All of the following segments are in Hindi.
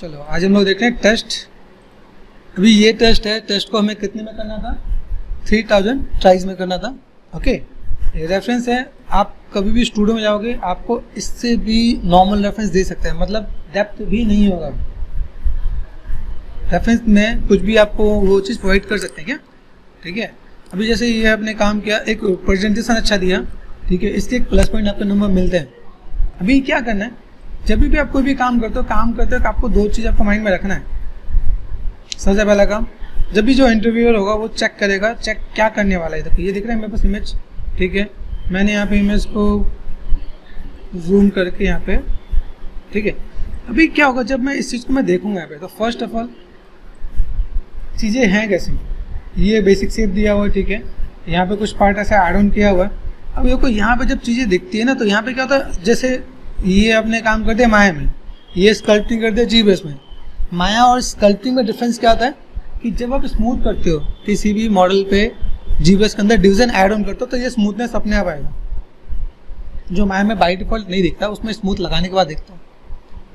चलो, आज हम लोग देख रहे हैं टेस्ट अभी ये टेस्ट है टेस्ट को हमें कितने में करना था? थ्री थाउज़ेंड ट्राइज में करना था ओके ये रेफरेंस है, आप कभी भी स्टूडियो में जाओगे, आपको इससे भी नॉर्मल रेफरेंस दे सकते हैं मतलब डेप्थ भी नहीं होगा। रेफरेंस में कुछ भी आपको वो चीज़ प्रोवाइड कर सकते हैं क्या? ठीक है? अभी जैसे ये आपने काम किया, एक प्रेजेंटेशन अच्छा दिया, ठीक है? इसके एक प्लस पॉइंट आपके नंबर मिलते हैं। अभी क्या करना है? जब भी आप कोई भी काम करते हो, काम करते हो आपको दो चीज़ आपको माइंड में रखना है। सबसे पहला काम, जब भी जो इंटरव्यूअर होगा, वो चेक करेगा चेक क्या करने वाला है। देखो, ये दिख रहा है मेरे पास इमेज ठीक है? मैंने यहाँ पे इमेज को जूम करके यहाँ पे, ठीक है? अभी क्या होगा, जब मैं इस चीज़ को मैं देखूँगा यहाँ पे तो फ़र्स्ट ऑफ़ ऑल चीज़ें हैं कैसी? ये बेसिक सेप दिया हुआ है, ठीक है? यहाँ पे कुछ पार्ट ऐसा एड ऑन किया हुआ है। अब देखो, यहाँ पे जब चीज़ें दिखती है ना तो यहाँ पे क्या होता है, जैसे ये अपने काम करते हैं माया में। ये स्कल्पटिंग करते हैं जी बेस में। माया और स्कल्पटिंग में डिफरेंस क्या होता है? कि जब आप स्मूथ करते हो, किसी भी मॉडल पे जी बेस के अंदर डिवीज़न ऐड ऑन करते हो तो ये स्मूथनेस अपने आप आएगा। जो माया में बाई डिफ़ॉल्ट नहीं दिखता, उसमें स्मूथ लगाने के बाद दिखता हूँ।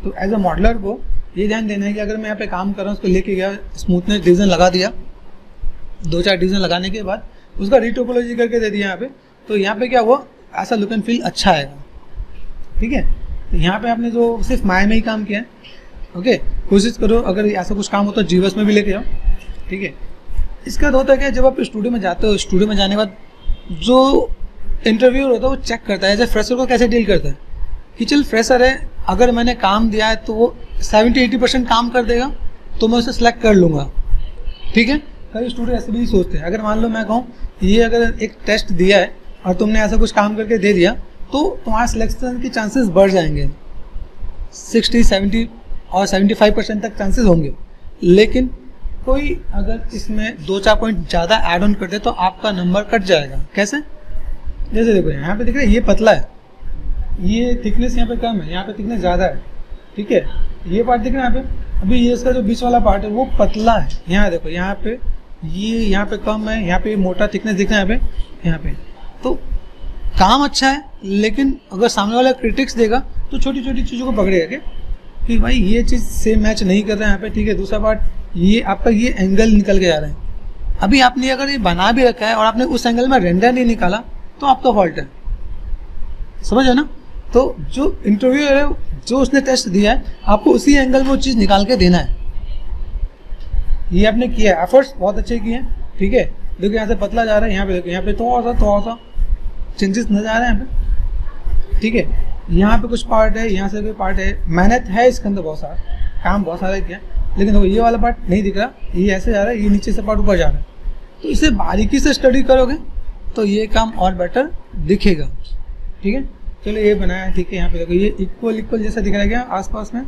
तो एज अ मॉडलर को ये ध्यान देना है कि अगर मैं यहाँ पे काम कर रहा हूँ, उसको लेके गया स्मूथनेस डिवीज़न लगा दिया, दो चार डिवीज़न लगाने के बाद, उसका रिटोपोलॉजी करके दे दिया यहाँ पे तो यहाँ पे क्या हुआ? ऐसा लुक एंड फील अच्छा आएगा। ठीक है? तो यहाँ पे आपने जो, सिर्फ़ माया में ही काम किया है। ओके? कोशिश करो, अगर ऐसा कुछ काम हो तो जीवस में भी लेके जाओ ठीक है? इसका होता है क्या, जब आप स्टूडियो में जाते हो स्टूडियो में जाने के बाद जो इंटरव्यू होता है, वो चेक करता है जैसे फ्रेशर को कैसे डील करता है? कि चल फ्रेशर है, अगर मैंने काम दिया है तो वो सेवेंटी एटी परसेंट काम कर देगा तो मैं उसे सेलेक्ट कर लूँगा। ठीक है? कई स्टूडेंट ऐसे भी सोचते। हैं अगर मान लो मैं कहूँ, ये अगर एक टेस्ट दिया है, और तुमने ऐसा कुछ काम करके दे दिया तो तुम्हारे सिलेक्शन के चांसेस बढ़ जाएँगे। सिक्सटी सेवेंटी और सेवेंटी फाइव परसेंट तक चांसेस होंगे। लेकिन कोई अगर इसमें दो चार पॉइंट ज़्यादा ऐड ऑन कर दे तो आपका नंबर कट जाएगा। कैसे? जैसे देखो, यहाँ पे देख रहे ये पतला है। ये थिकनेस यहाँ पे कम है, यहाँ पे थिकनेस ज़्यादा है। ठीक है? ये पार्ट दिख रहे हैं यहाँ पे। अभी ये इसका जो बीच वाला पार्ट है, वो पतला है। यहाँ देखो, यहाँ पे ये यहाँ पे कम है, यहाँ पे मोटा थिकनेस दिख रहा है यहाँ पे। यहाँ पे। तो काम अच्छा है, लेकिन अगर सामने वाला क्रिटिक्स देगा तो छोटी छोटी चीज़ों को पकड़ेगा क्या कि भाई ये चीज़ सेम मैच नहीं कर रहा है यहाँ पे, ठीक है, दूसरा पार्ट ये आपका ये एंगल निकल के जा रहा है। अभी आपने अगर ये बना भी रखा है और आपने उस एंगल में रेंडर नहीं निकाला तो आपका फॉल्ट है। समझ है ना? तो जो इंटरव्यू है, जो उसने टेस्ट दिया है, आपको उसी एंगल में वो चीज़ निकाल के देना है। ये आपने किया है। एफर्ट्स बहुत अच्छे किए हैं, ठीक है। देखो यहाँ से पतला जा रहा है, यहाँ पे देखो, यहाँ पे थोड़ा सा थोड़ा सा। चेंजेस नज़र आ रहे हैं ठीक है? यहाँ पे कुछ पार्ट है, यहाँ से कोई पार्ट है। मेहनत है इसके अंदर बहुत सारा। काम बहुत सारा किया। लेकिन ये वाला पार्ट नहीं दिख रहा। ये ऐसे जा रहा है, ये नीचे से पार्ट ऊपर जा रहा है। तो इसे बारीकी से स्टडी करोगे तो ये काम और बेटर दिखेगा। ठीक है? चलो, ये बनाया, ठीक है, यहाँ पे देखो, ये इक्वल इक्वल जैसा दिख रहा क्या आसपास में?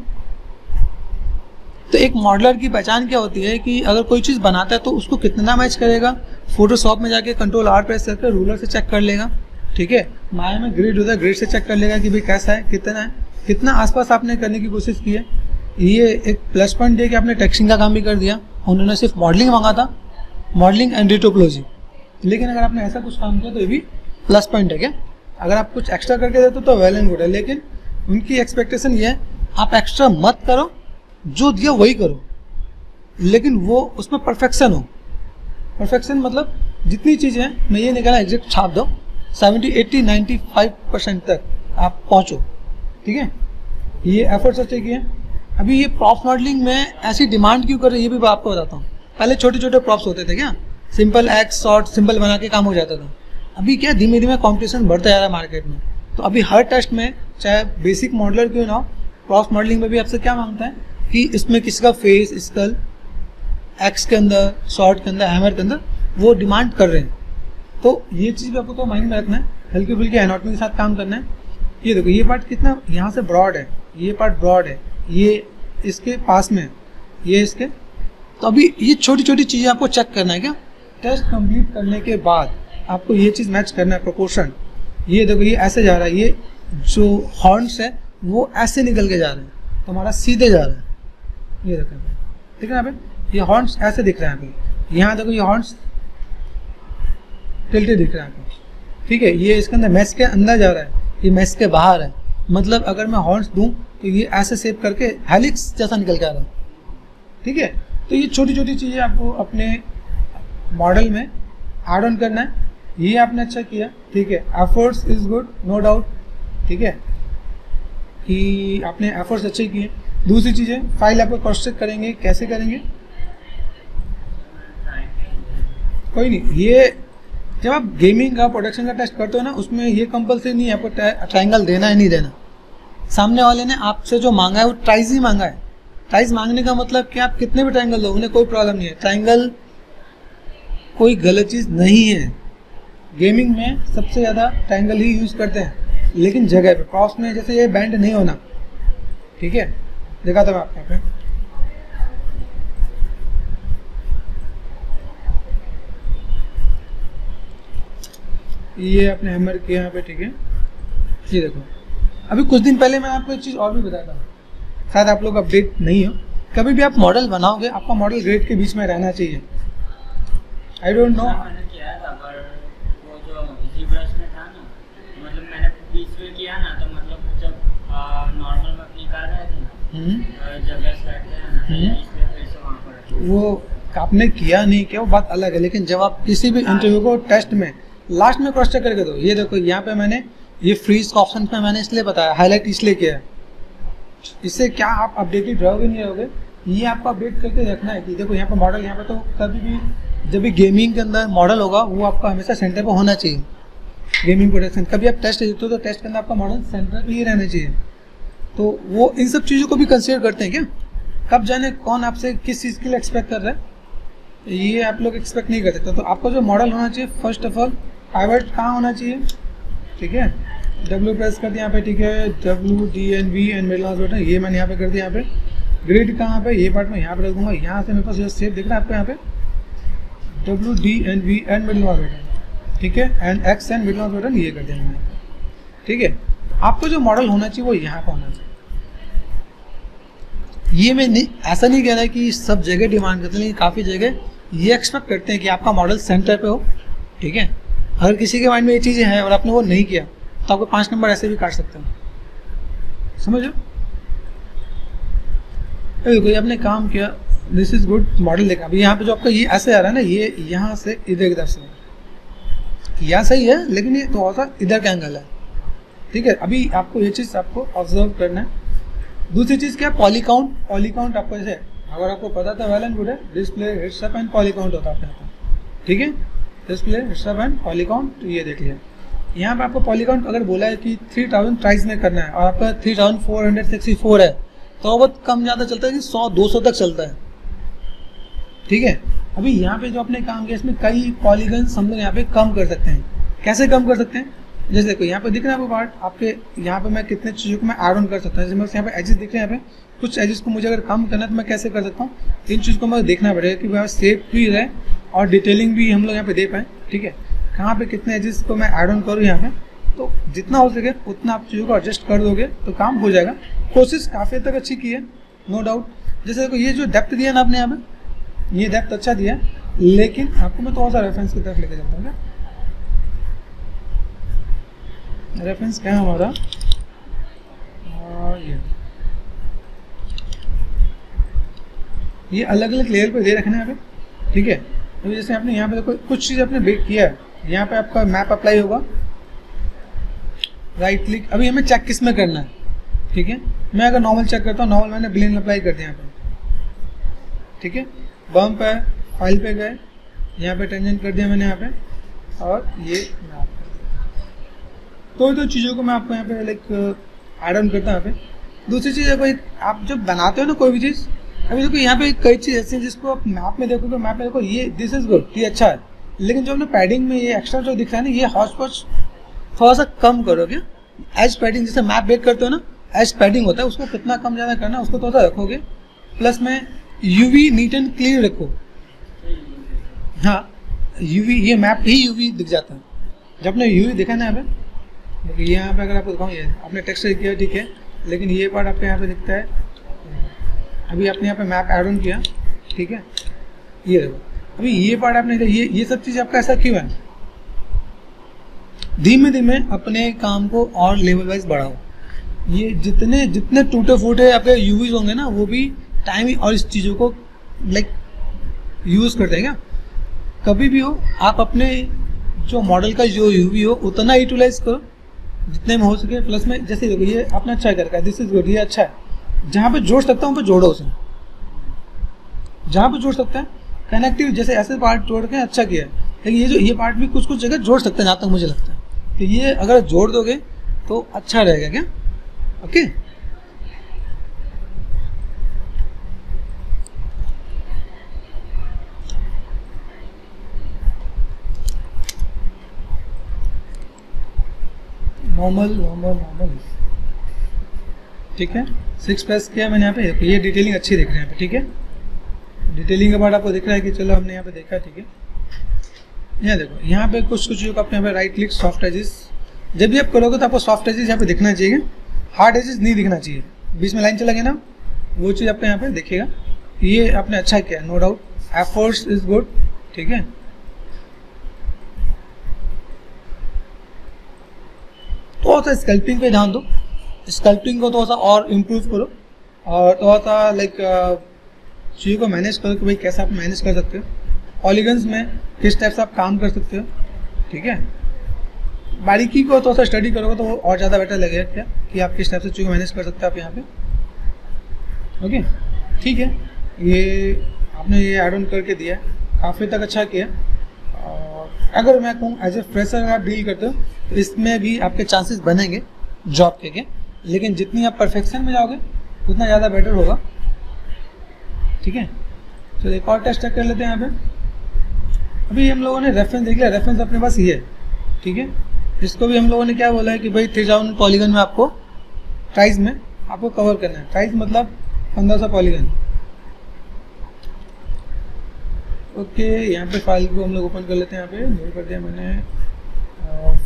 तो एक मॉडलर की पहचान क्या होती है कि अगर कोई चीज़ बनाता है तो उसको कितना मैच करेगा? फोटोशॉप में जाके कंट्रोल आर प्रेस करके रूलर से चेक कर लेगा। ठीक है? माया में ग्रिड होता है ग्रिड से चेक कर लेगा कि भाई कैसा है, कितना है। कितना आसपास आपने करने की कोशिश की है। ये एक प्लस पॉइंट है कि आपने टैक्सिंग का काम भी कर दिया। उन्होंने सिर्फ़ मॉडलिंग मांगा था। मॉडलिंग एंड रिटोपोलॉजी लेकिन अगर आपने ऐसा कुछ काम किया तो ये भी प्लस पॉइंट है, क्या? अगर आप कुछ एक्स्ट्रा करके देते तो वेल एंड गुड है। लेकिन उनकी एक्सपेक्टेशन ये है, आप एक्स्ट्रा मत करो, जो दिया वही करो। लेकिन वो उसमें परफेक्शन हो। परफेक्शन मतलब जितनी चीज़ें मैं ये निकाला एग्जैक्ट छाप दो। Seventy eighty ninety five percent तक आप पहुँचो। ठीक है? ये एफर्ट्स अच्छे किए अभी ये प्रॉप मॉडलिंग में ऐसी डिमांड क्यों कर रही है, ये भी आपको बताता हूँ। पहले छोटे छोटे प्रॉप्स होते थे क्या? सिंपल एक्स शॉर्ट सिंपल बना के काम हो जाता था। अभी क्या धीमे धीमे कॉम्पिटिशन बढ़ता जा रहा है मार्केट में। तो अभी हर टेस्ट में, चाहे बेसिक मॉडलर क्यों ना हो क्रॉस मॉडलिंग में भी आपसे क्या माँगता है कि इसमें किसका फेस स्कल एक्स के अंदर शॉर्ट के अंदर हैमर के अंदर वो डिमांड कर रहे हैं। तो ये चीज़ भी आपको तो माइंड में रखना है, हल्की फुल्की एनाटमी के साथ काम करना है। ये देखो, ये पार्ट कितना, यहाँ से ब्रॉड है, ये पार्ट ब्रॉड है, ये इसके पास में है, ये इसके। तो अभी ये छोटी छोटी चीज़ें आपको चेक करना है क्या? टेस्ट कंप्लीट करने के बाद आपको ये चीज़ मैच करना है प्रोपोर्शन ये देखो, ये ऐसे जा रहा है, ये जो हॉर्न्स है, वो ऐसे निकल के जा रहे हैं तो हमारा सीधे जा रहा है। ये देखो ठीक है यहाँ पे ये हॉर्न्स ऐसे दिख रहे हैं यहाँ देखो, ये हॉर्न्स टिल्टे दिख रहे हैं पे ठीक है, ये इसके अंदर मैस के अंदर जा रहा है, ये मैस के बाहर है। मतलब अगर मैं हॉर्न्स दूँ तो ये ऐसे सेव करके हेलिक्स जैसा निकल के आ रहा है। ठीक है तो ये छोटी छोटी चीज़ें आपको अपने मॉडल में एड ऑन करना है। ये आपने अच्छा किया, ठीक है efforts is good no doubt ठीक है, कि आपने एफर्ट्स अच्छे किए। दूसरी चीज़ें फ़ाइल आपको क्रॉस चेक करेंगे, कैसे करेंगे? कोई नहीं, ये जब आप गेमिंग का प्रोडक्शन का टेस्ट करते हो ना, उसमें ये कंपलसरी नहीं है आपको ट्राइंगल देना है, नहीं देना। सामने वाले ने आपसे जो मांगा है, वो ट्राइज ही मांगा है। ट्राइज मांगने का मतलब कि आप कितने भी ट्राइंगल दो उन्हें कोई प्रॉब्लम नहीं है। ट्राइंगल कोई गलत चीज़ नहीं है। गेमिंग में सबसे ज़्यादा ट्राइंगल ही यूज़ करते हैं। लेकिन जगह पे क्रॉस में जैसे ये बैंड नहीं होना। ठीक है? देखा था मैं आपको। पे ये आपने हैमर किया यहाँ पे ठीक है? ये देखो। अभी कुछ दिन पहले मैं आपको एक चीज़ और भी बताया था शायद आप लोग अपडेट नहीं हो। कभी भी आप मॉडल बनाओगे आपका मॉडल ग्रेड के बीच में रहना चाहिए। आई डोंट नो वो आपने किया नहीं किया वो बात अलग है लेकिन जब आप किसी भी इंटरव्यू को टेस्ट में लास्ट में क्रॉस चेक करके दो। ये देखो, यहाँ पे मैंने, ये फ्रीज का ऑप्शन पे मैंने इसलिए बताया हाईलाइट इसलिए किया है। इससे क्या आप अपडेटेड रहोगे नहीं रहोगे ये आपको अपडेट करके रखना है कि देखो, यहाँ पे मॉडल यहाँ पे तो कभी भी, जब भी गेमिंग के अंदर मॉडल होगा, वो आपका हमेशा सेंटर पर होना चाहिए। गेमिंग प्रोडक्शन कभी आप टेस्ट देते हो तो टेस्ट के अंदर आपका मॉडल सेंटर पर ही रहना चाहिए। तो वो इन सब चीज़ों को भी कंसिडर करते हैं क्या? कब जाने कौन आपसे किस चीज़ के लिए एक्सपेक्ट कर रहा है? ये आप लोग एक्सपेक्ट नहीं कर सकते तो आपका जो मॉडल होना चाहिए फ़र्स्ट ऑफ़ ऑल पाइवट कहाँ होना चाहिए? ठीक है? डब्ल्यू प्रेस कर दिया यहाँ पे, ठीक है? W D N V and middle mouse button ये मैंने यहाँ पे कर दिया यहाँ पे। ग्रिड कहाँ पे? ये पार्ट में यहाँ पे रख दूँगा। यहाँ से मेरे पास ये सेप दिख रहा है आपको यहाँ पे। W D N V and middle mouse button ठीक है? And X and middle mouse button ये कर दिया मैंने। ठीक है? आपको जो मॉडल होना चाहिए, वो यहाँ पर होना चाहिए। ये मैं नहीं, ऐसा नहीं कह रहा कि सब जगह डिमांड करते हैं काफ़ी जगह ये एक्सपेक्ट करते हैं कि आपका मॉडल सेंटर पे हो। ठीक है? अगर किसी के माइंड में ये चीज़ें हैं और आपने वो नहीं किया तो आपको पाँच नंबर ऐसे भी काट सकते हैं। समझो? ये आपने काम किया दिस इज़ गुड मॉडल देखा। अभी यहाँ पे जो आपका ये ऐसे आ रहा है ना, ये यहाँ से इधर इधर से। यहाँ सही है, लेकिन ये थोड़ा सा इधर का एंगल है। ठीक है, अभी आपको ये चीज़ आपको ऑब्ज़र्व करना है। दूसरी चीज़ क्या? पॉली काउंट पॉली काउंट आपको जैसे, अगर आपको पता था वेल एंड गुड है display hits up and polycount होता है आपके ठीक है? Display hits up and polycount ये देख लिया। यहाँ पे आपको पॉलीकाउंट अगर बोला है कि थ्री थाउज़ेंड प्राइस में करना है, और आपका three thousand four hundred sixty four है तो बहुत कम ज़्यादा चलता है कि सौ, दो सौ तक चलता है। ठीक है? अभी यहाँ पे जो आपने काम किया, इसमें कई पॉलीगन हम लोग यहाँ पे कम कर सकते हैं। कैसे कम कर सकते हैं? जैसे देखो, यहाँ पे दिख रहा है आपको पार्ट आपके यहाँ पे मैं कितने चीज़ों को मैं एड ऑन कर सकता हूँ। जैसे मैं यहाँ पे एजेस दिख रहे हैं यहाँ पे। कुछ एजेस को मुझे अगर कम करना है तो मैं कैसे कर सकता हूँ? इन चीज़ को मैं देखना पड़ेगा कि वह सेफ़ भी रहे और डिटेलिंग भी हम लोग यहाँ पे दे पाए, ठीक है? कहाँ पे कितने एजेस को मैं ऐड ऑन करूँ यहाँ पे? तो जितना हो सके उतना आप चीज़ों को एडजस्ट कर दोगे तो काम हो जाएगा। कोशिश काफ़ी तक अच्छी की है नो डाउट जैसे देखो, ये जो डेप्थ दिया ना आपने यहाँ पे, ये डेप्थ अच्छा दिया लेकिन आपको मैं थोड़ा सा रेफरेंस की तरफ़ लेके जाता हूँ रेफरेंस क्या है हमारा? ये। ये अलग अलग लेयर पे दे रखना है ठीक है? तो जैसे आपने यहाँ पे देखो, कुछ चीज़ आपने बेक किया है। यहाँ पे आपका मैप अप्लाई होगा। राइट क्लिक अभी हमें चेक किसमें करना है, ठीक है? मैं अगर नॉर्मल चेक करता हूँ नॉर्मल मैंने ब्लेन अप्लाई कर दिया यहाँ पे। ठीक है? बम पे फ़ाइल पे गए, यहाँ पे टेंजेंट कर दिया मैंने यहाँ पे, और ये मैप तो तो चीज़ों को मैं आपको यहाँ पे लाइक एड ऑन करता हूँ यहाँ पे। दूसरी चीज़ कोई आप जब बनाते हो ना कोई भी चीज़ अभी देखो, यहाँ पे कई चीज़ ऐसी जिसको आप मैप में देखोगे मैप में देखो, ये दिस इज़ गुड ये अच्छा है। लेकिन जो हमने पैडिंग में ये एक्स्ट्रा जो दिख रहा है ना, ये हॉच पॉच थोड़ा सा कम करो, क्या? एज पैडिंग जैसे मैप बेक करते हो ना एज पैडिंग होता है, उसको कितना कम ज़्यादा करना, उसको थोड़ा सा रखोगे। प्लस में यूवी नीट एंड क्लियर रखो। हाँ यूवी ये मैप ही यूवी दिख जाता है। जब आपने यूवी देखा ना यहाँ पे यहाँ पे अगर आपको दिखाऊँ, ये आपने टेक्सचर किया, ठीक है। लेकिन ये पार्ट आपके यहाँ पे दिखता है। अभी आपने यहाँ पे मैप एड ऑन किया। ठीक है? ये देखो। अभी ये पार्ट आपने ये ये सब चीज़ आपका ऐसा क्यों है? धीमे धीमे अपने काम को और लेवल वाइज बढ़ाओ। ये जितने जितने टूटे फूटे आपके यूवीज होंगे ना, वो भी टाइम और इस चीज़ों को लाइक यूज़ करते हैं क्या? कभी भी हो, आप अपने जो मॉडल का जो यूवी हो, उतना यूटिलाइज करो, जितने में हो सके। प्लस में, जैसे देखो, ये अपना अच्छा करका है। दिस इज़ गुड ये अच्छा है। जहाँ पे जोड़ सकता हूँ पे जोड़ो उसे। जहाँ पे जोड़ सकते हैं कनेक्टिव जैसे ऐसे पार्ट जोड़ के अच्छा किया है। लेकिन ये जो, ये पार्ट भी कुछ कुछ जगह जोड़ सकते हैं, जहाँ तक मुझे लगता है। तो ये अगर जोड़ दोगे तो अच्छा रहेगा क्या? ओके नॉर्मल नॉर्मल नॉर्मल ठीक है? सिक्स प्लस किया मैंने यहाँ पे। ये डिटेलिंग अच्छी देख रहे हैं ठीक है? डिटेलिंग के बाद आपको दिख रहा है कि चलो हमने यहाँ पे देखा ठीक है? यहाँ देखो, यहाँ पे कुछ कुछ अपने यहाँ पे राइट क्लिक सॉफ्ट एजिस जब भी आप करोगे तो आपको सॉफ्ट एजिस यहाँ पे दिखना चाहिए। हार्ड एजिस नहीं दिखना चाहिए। बीच में लाइन चला गया ना, वो चीज़ आपको यहाँ पे देखेगा। ये आपने अच्छा किया no doubt efforts is good ठीक है? सा स्कल्पिंग पे ध्यान दो। स्कल्पिंग को थोड़ा सा और इम्प्रूव करो। और थोड़ा सा लाइक चीज़ों को मैनेज करो कि भाई कैसे आप मैनेज कर सकते हो। ऑलिगन्स में किस टाइप से आप काम कर सकते हो, ठीक है? बारीकी को थोड़ा सा स्टडी करोगे तो वो और ज़्यादा बेटर लगेगा क्या कि आप किस टाइप से चीज़ों को मैनेज कर सकते हो आप यहाँ पे। ओके ठीक है। ये आपने ये एड ऑन करके दिया काफ़ी तक अच्छा किया अगर मैं कहूँ एज ए फ्रेशर अगर आप डील करते हो तो इसमें भी आपके चांसेस बनेंगे जॉब के के लेकिन जितनी आप परफेक्शन में जाओगे, उतना ज़्यादा बेटर होगा। ठीक है? चलो एक और टेस्ट कर लेते हैं यहाँ पे। अभी हम लोगों ने रेफरेंस देख लिया रेफरेंस अपने पास ये है। ठीक है? इसको भी हम लोगों ने क्या बोला है कि भाई थ्री पॉलीगन में आपको प्राइस में आपको कवर करना है। प्राइस मतलब पंद्रह सौ पॉलीगन ओके, यहाँ पे फ़ाइल को हम लोग ओपन कर लेते हैं यहाँ पे। कर दिया मैंने।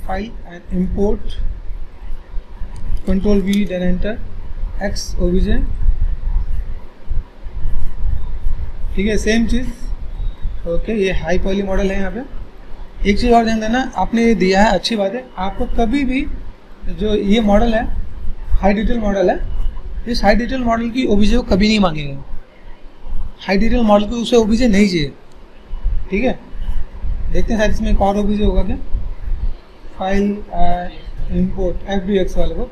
File and import control V then enter X OBJ ठीक है सेम चीज़। ओके ये हाई पॉली मॉडल है यहाँ पे। एक चीज़ और ध्यान देना, आपने ये दिया है, अच्छी बात है। आपको कभी भी जो ये मॉडल है हाई डिटेल मॉडल है, इस हाई डिटेल मॉडल की ओबीजे को कभी नहीं मांगेगा। हाई डिटेल मॉडल को उसे ओबीजे नहीं चाहिए। ठीक है? देखते हैं शायद इसमें एक और ओबीजे होगा क्या? File import F B X वाले को।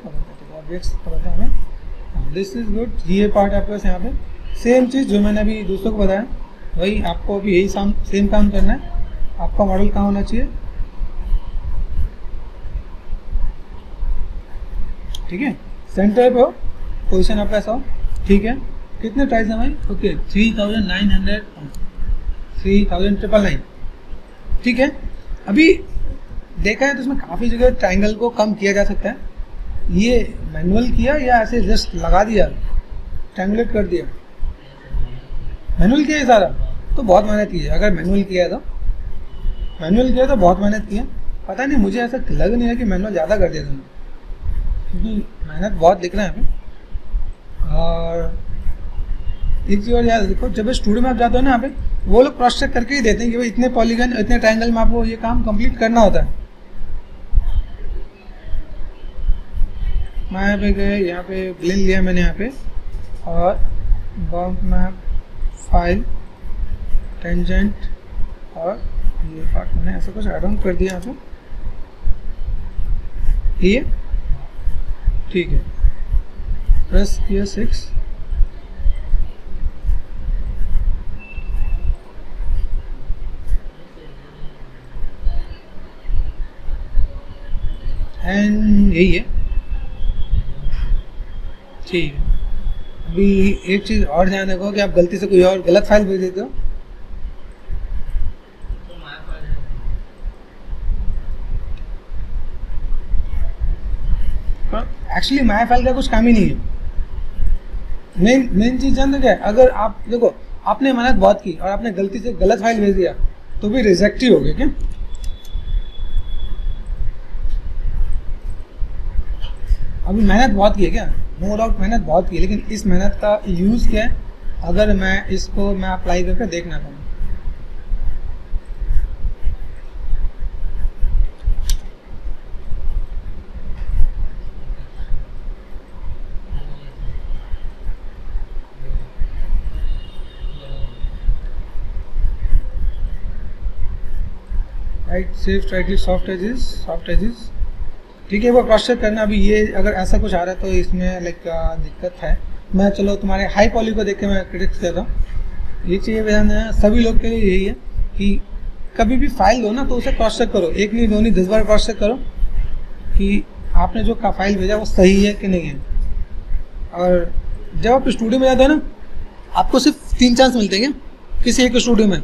एफ़ बी एक्स हमें। दिस इज़ गुड ये पार्ट आपके पास यहाँ पे। सेम चीज़ जो मैंने अभी दूसरों को बताया, वही आपको अभी यही साम सेम काम करना है। आपका मॉडल कहाँ होना चाहिए? ठीक है? सेंटर पे हो पोजिशन आपका हो। ठीक है? कितने प्राइस है भाई? Okay three thousand nine hundred three thousand triple nine ठीक है? अभी देखा है तो इसमें काफ़ी जगह ट्राइंगल को कम किया जा सकता है। ये मैनुअल किया या ऐसे जस्ट लगा दिया? ट्राइंगुलेट कर दिया। मैनुअल किया सारा? तो बहुत मेहनत की है। अगर मैनुअल किया है तो। मैनुअल किया तो बहुत मेहनत की है। पता नहीं, मुझे ऐसा लग नहीं है कि मैनुअल ज़्यादा कर दिया तुमने। क्योंकि मेहनत बहुत दिख रहा है हमें और एक चीज़ और याद देखो जब स्टूडियो में आप जाते हो ना यहाँ पे, वो लोग क्रॉस चेक करके ही देते हैं कि भाई इतने पॉलीगन इतने ट्रायंगल में आपको ये काम कंप्लीट करना होता है। मैं यहाँ पे गए, यहाँ पे ब्लेन लिया मैंने यहाँ पे। और बम्प मैप फ़ाइल टेंजेंट और ये पार्ट मैंने ऐसा कुछ एड ऑन कर दिया यहाँ पे ये? ठीक है। प्रेस किया सिक्स एंड यही है। ठीक अभी एक चीज़ और ध्यान रखो कि आप गलती से कोई और गलत फ़ाइल भेज देते हो। एक्चुअली माया फ़ाइल का कुछ काम ही नहीं है। मेन मेन चीज़ जान क्या? है अगर आप, देखो, आपने मेहनत बहुत की और आपने गलती से गलत फ़ाइल भेज दिया तो भी रिजेक्ट ही हो गया क्या अभी मेहनत बहुत की है क्या? नो डाउट मेहनत बहुत की लेकिन इस मेहनत का यूज़ क्या है? अगर मैं इसको, मैं अप्लाई करके देखना चाहूँ। Right, safe tightly soft edges soft edges. ठीक है, वो क्रॉस चेक करना अभी ये, अगर ऐसा कुछ आ रहा है तो इसमें लाइक दिक्कत है। मैं, चलो, तुम्हारे हाई पॉली को देख के मैं क्रिटिक्स कर रहा हूँ। ये चाहिए ध्यान सभी लोग के लिए यही है कि कभी भी फ़ाइल दो ना तो उसे क्रॉस चेक करो। एक नहीं, दो नहीं, दस बार क्रॉस चेक करो कि आपने जो फ़ाइल भेजा, वो सही है कि नहीं है। और जब आप स्टूडियो में जाते हैं ना, आपको सिर्फ़ तीन चांस मिलते हैं किसी एक स्टूडियो में।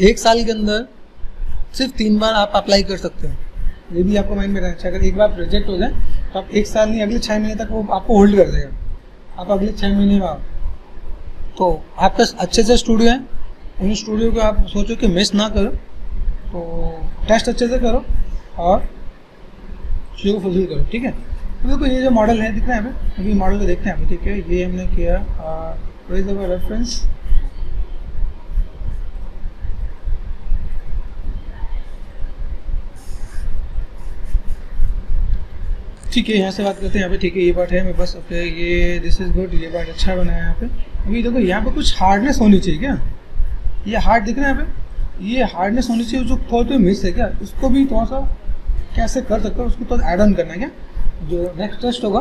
एक साल के अंदर सिर्फ़ तीन बार आप अप्लाई कर सकते हो। ये भी आपको माइंड में रहना चाहिए। अगर एक बार प्रोजेक्ट हो जाए तो आप एक साल नहीं, अगले छः महीने तक वो आपको होल्ड कर देगा। आप अगले छः महीने बाद तो आपका अच्छे से स्टूडियो है। उन स्टूडियो को आप सोचो कि मिस ना करो। तो टेस्ट अच्छे से करो और चीज़ों को फुलफिल करो, ठीक है? तो देखो, ये जो मॉडल है, दिख रहा है हमें। अभी मॉडल को देखते हैं अभी ठीक है, ये हमने किया रेफरेंस ठीक है, यहाँ से बात करते हैं। यहाँ पे ठीक है, ये पार्ट है मेरे पास ओके ये दिस इज़ गुड ये पार्ट अच्छा बना है यहाँ पे। अभी देखो, यहाँ पे कुछ हार्डनेस होनी चाहिए क्या? ये हार्ड दिख रहा है यहाँ पे? ये हार्डनेस होनी चाहिए, जो थोड़ा तो मिस है क्या? उसको भी थोड़ा सा कैसे कर सकते हो? उसको तो ऐड ऑन करना है क्या? जो नेक्स्ट टेस्ट होगा,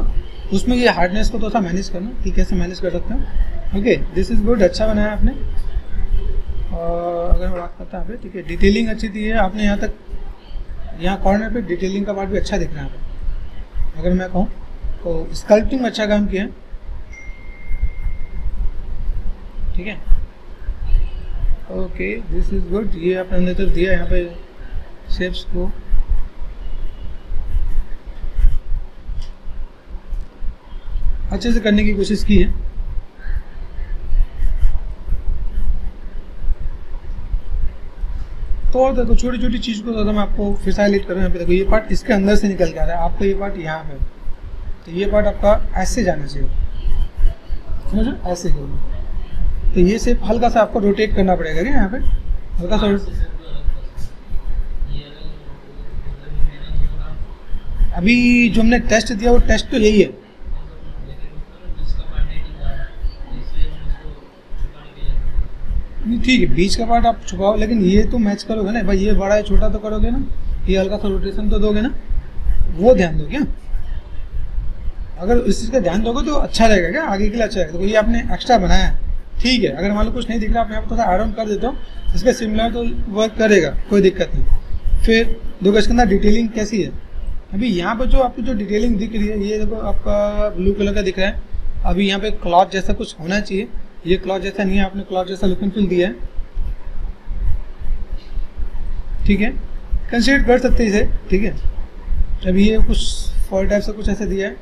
उसमें ये हार्डनेस को थोड़ा सा मैनेज करना, कि कैसे मैनेज कर सकते हैं। ओके दिस इज़ गुड अच्छा बनाया आपने। और अगर मैं बात करता हूँ ठीक है डिटेलिंग अच्छी दी है आपने यहाँ तक, यहाँ कॉर्नर पे डिटेलिंग का पार्ट भी अच्छा दिख रहा है अगर मैं कहूँ तो स्कल्पिंग में अच्छा काम किया ठीक है? ओके दिस इज़ गुड ये आपने अंदर तक दिया, यहाँ पे शेप्स को। अच्छे से करने की कोशिश की है। तो और देखो छोटी छोटी चीज़ को ज़्यादा मैं आपको फिर से हाईलाइट करूँ यहाँ पे। देखो, ये पार्ट इसके अंदर से निकल के आ रहा है। आपका ये पार्ट यहाँ पे। तो ये पार्ट आपका ऐसे जाना चाहिए। समझो? ऐसे करो तो ये सिर्फ़ हल्का सा आपको रोटेट करना पड़ेगा क्या यहाँ पे। हल्का सा अभी जो हमने टेस्ट दिया, वो टेस्ट तो यही है। ठीक है, बीच का पार्ट आप छुपाओ, लेकिन ये तो मैच करोगे ना, भाई ये बड़ा है, छोटा तो करोगे ना, ये हल्का सा रोटेशन तो दोगे ना, वो ध्यान दो क्या अगर इस चीज़ का ध्यान दोगे तो अच्छा रहेगा क्या, आगे के लिए अच्छा रहेगा। तो ये आपने एक्स्ट्रा बनाया है, ठीक है, अगर मान लो कुछ नहीं दिख रहा आप यहाँ पर थोड़ा आराम कर देता हूँ, इसका सिमिलर तो वर्क करेगा, कोई दिक्कत नहीं। फिर देखो, इसके अंदर डिटेलिंग कैसी है? अभी यहाँ पर जो आपको जो डिटेलिंग दिख रही है, ये देखो, आपका ब्लू कलर का दिख रहा है। अभी यहाँ पे क्लॉथ जैसा कुछ होना चाहिए। ये क्लॉथ जैसा नहीं है, आपने क्लॉथ जैसा लुक एंड फील दिया है। ठीक है? कंसिडर कर सकते इसे, ठीक है? अभी ये कुछ फॉर टाइप से कुछ ऐसे दिया है।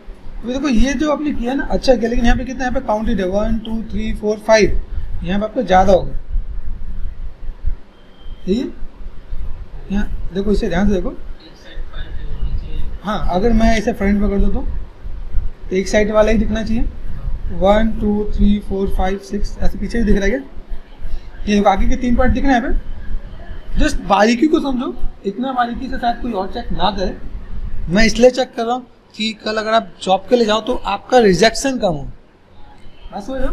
अभी देखो, ये जो आपने किया ना अच्छा किया, लेकिन यहाँ पे कितना, यहाँ पे काउंटेड है one two three four five यहाँ पे आपको ज़्यादा होगा। ठीक है? यहाँ, देखो, इसे ध्यान से देखो। हाँ अगर मैं इसे फ्रंट में कर दूँ तो एक साइड वाला ही दिखना चाहिए। One two three four five six ऐसे पीछे भी दिख रहा है ये आगे के तीन पॉइंट दिख रहे हैं यहाँ पे। जस्ट बारीकी को समझो। इतना बारीकी से शायद कोई और चेक ना करे। मैं इसलिए चेक कर रहा हूँ कि कल अगर आप जॉब के लिए जाओ तो आपका रिजेक्शन कम हो। बस समझ रहे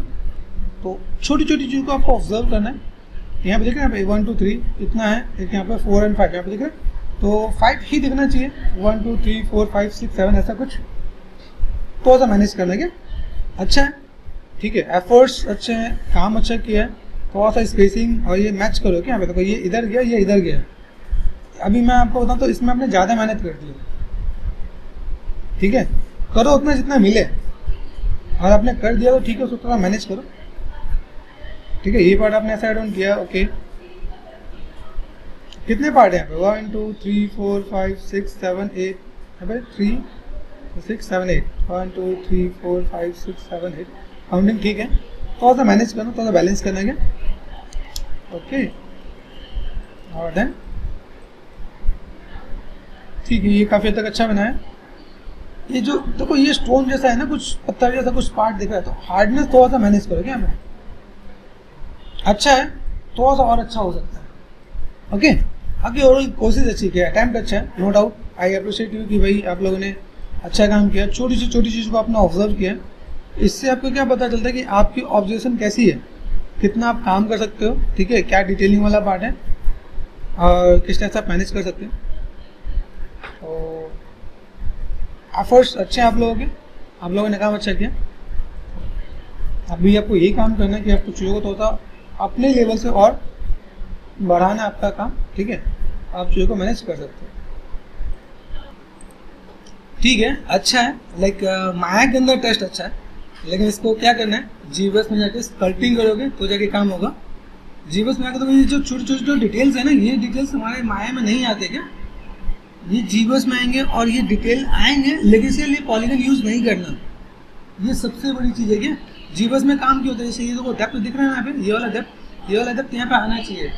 तो छोटी छोटी चीज़ को आपको ऑब्ज़र्व करना है। यहाँ पे देख रहे हैं वन टू थ्री इतना है। एक यहाँ पे फोर एंड फाइव यहाँ पे देख रहे तो फाइव ही दिखना चाहिए। One two three four five six seven ऐसा कुछ। तो ऐसा मैनेज कर क्या अच्छा है? ठीक है एफर्ट्स अच्छे हैं, काम अच्छा किया है थोड़ा सा स्पेसिंग और ये मैच करो क्या? देखो, ये इधर गया, ये इधर गया। अभी मैं आपको बताऊँ तो इसमें आपने ज़्यादा मेहनत कर दी ठीक है? करो उतना जितना मिले। और आपने कर दिया तो ठीक है, उसको थोड़ा मैनेज करो। ठीक है, ये पार्ट आपने ऐसा एड ऑन किया ओके कितने पार्ट हैं? One two three four five six seven eight three six, seven, eight. One, two, three, four, five, six, seven, eight. Counting ठीक है? थोड़ा सा मैनेज करना थोड़ा सा बैलेंस करना है ओके और देन ठीक है, ये काफ़ी हद तक अच्छा बना है। ये जो, देखो तो ये स्टोन जैसा है ना, कुछ पत्थर जैसा, कुछ पार्ट दिख रहा है तो हार्डनेस थोड़ा सा मैनेज करो क्या? मैं अच्छा है थोड़ा सा और अच्छा हो सकता है। ओके आगे ओवरऑल कोशिश अच्छी किया अटैम्प्ट अच्छा है no doubt I appreciate you कि भाई आप लोगों ने अच्छा काम किया, छोटी सी छोटी चीज़ को आपने ऑब्ज़र्व किया। इससे आपको क्या पता चलता है कि आपकी ऑब्जर्वेशन कैसी है? कितना आप काम कर सकते हो, ठीक है? क्या डिटेलिंग वाला पार्ट है? और किस टाइप से आप मैनेज कर सकते हैं? तो एफर्ट्स अच्छे हैं आप लोगों के। आप लोगों ने काम अच्छा किया। अभी आपको यही काम करना है कि आपको चीज़ों को थोड़ा होता अपने लेवल से और बढ़ाना आपका काम, ठीक है? आप चीज़ों को मैनेज कर सकते हैं। ठीक है अच्छा है। लाइक माया के अंदर टेस्ट अच्छा है। लेकिन इसको क्या करना है? जीवस में जाके स्कल्पिंग करोगे तो जाके काम होगा। जीवस में आकर तो ये जो छोटे छोटे जो डिटेल्स है ना, ये डिटेल्स हमारे माया में नहीं आते क्या? ये जीवस में आएँगे और ये डिटेल आएँगे, लेकिन इसके लिए पॉलीगन यूज़ नहीं करना। ये सबसे बड़ी चीज़ है क्या? जीवस में काम क्यों होता है? जैसे ये देखो डेप्थ दिख रहा है यहाँ पे, ये वाला डेप्थ ये वाला डेप्थ यहाँ पे आना चाहिए।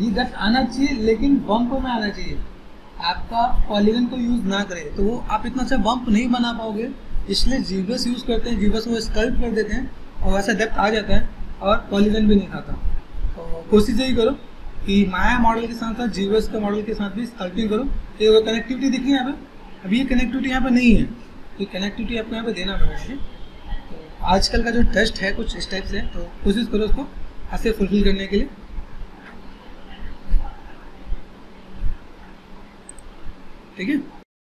ये डेप्थ आना चाहिए, लेकिन बम्प में आना चाहिए। आपका पॉलीगन को यूज़ ना करे तो वो आप इतना अच्छा बम्प नहीं बना पाओगे। इसलिए जीवस यूज़ करते हैं। जीवस को स्कल्प कर देते हैं और वैसा डेप्थ आ जाता है और पॉलीगन भी नहीं खाता। तो कोशिश यही करो कि माया मॉडल के साथ साथ जीवस के मॉडल के साथ भी स्कल्पिंग करो। ये कनेक्टिविटी दिखी यहाँ पर अभी ये कनेक्टिविटी यहाँ पर नहीं है। तो कनेक्टिविटी आपको यहाँ पर देना पड़ेगा। तो आजकल का जो टेस्ट है कुछ इस टाइप से तो कोशिश करो उसको ऐसे फुलफिल करने के लिए। ठीक है